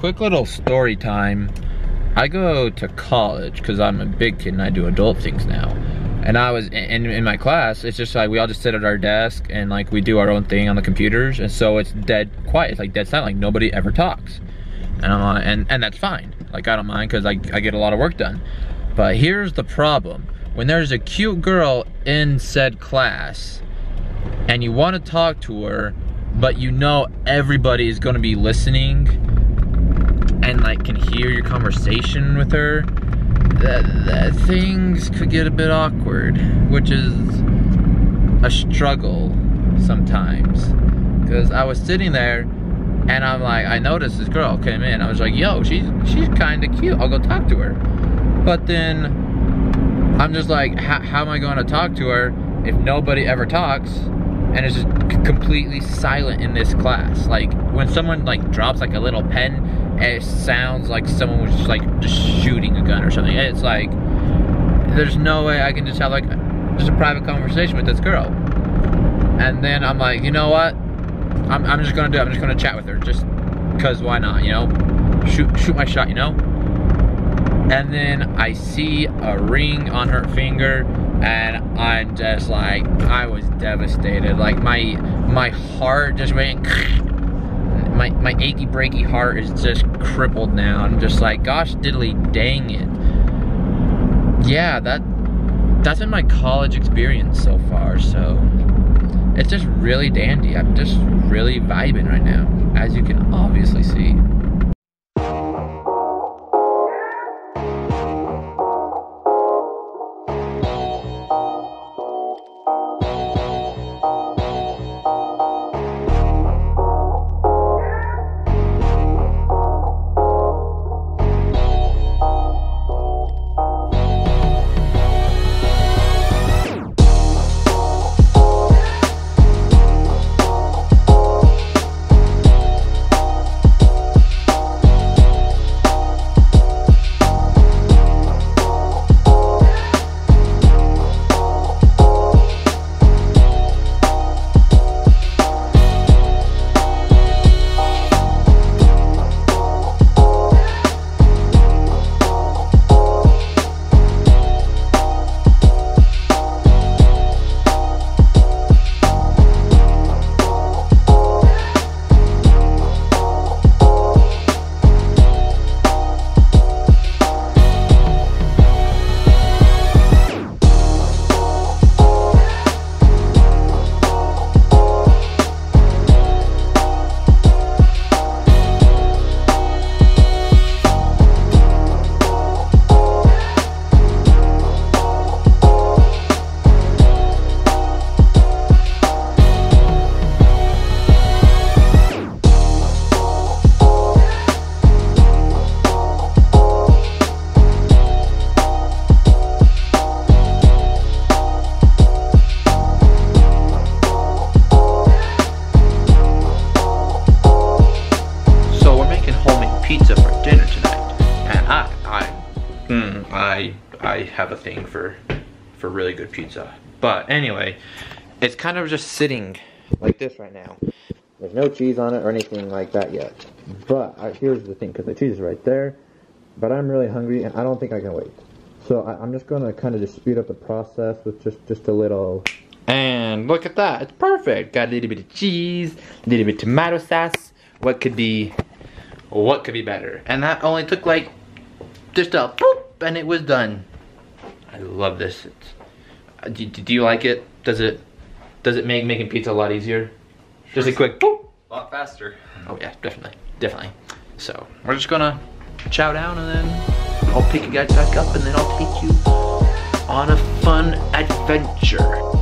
Quick little story time. I go to college because I'm a big kid and I do adult things now. And I was in, in my class, it's just like we all just sit at our desk and like we do our own thing on the computers. And so it's dead quiet. It's like dead silent, like nobody ever talks. And and, and that's fine. Like I don't mind because I, I get a lot of work done. But here's the problem. When there's a cute girl in said class and you want to talk to her, but you know everybody is going to be listening and like can hear your conversation with her, that, that things could get a bit awkward, which is a struggle sometimes. Cause I was sitting there and I'm like, I noticed this girl came in. I was like, yo, she's she's kind of cute. I'll go talk to her. But then I'm just like, how am I going to talk to her if nobody ever talks? and it's just completely silent in this class. Like when someone like drops like a little pen, it sounds like someone was just like just shooting a gun or something. It's like there's no way I can just have like just a private conversation with this girl. And then I'm like, you know what? I'm, I'm just gonna do. It. I'm just gonna chat with her, just cause why not? You know, shoot shoot my shot. You know. And then I see a ring on her finger and I'm just like I was devastated. Like my my heart just went my my achy breaky heart is just crippled now. I'm just like, gosh diddly dang it. Yeah, that that's been my college experience so far, so it's just really dandy. I'm just really vibing right now, as you can obviously see. Hmm, I I have a thing for for really good pizza. But anyway, it's kind of just sitting like this right now. There's no cheese on it or anything like that yet. But I, here's the thing, because the cheese is right there. But I'm really hungry and I don't think I can wait. So I, am just going to kind of just speed up the process with just, just a little... And look at that, it's perfect. Got a little bit of cheese, a little bit of tomato sauce. What could be, what could be better? And that only took like just a boop and it was done. I love this. Uh, do, do, you like it? Does it does it make making pizza a lot easier? Just a quick boop. A lot faster. Oh yeah, definitely, definitely. So we're just gonna chow down and then I'll pick you guys back up and then I'll take you on a fun adventure.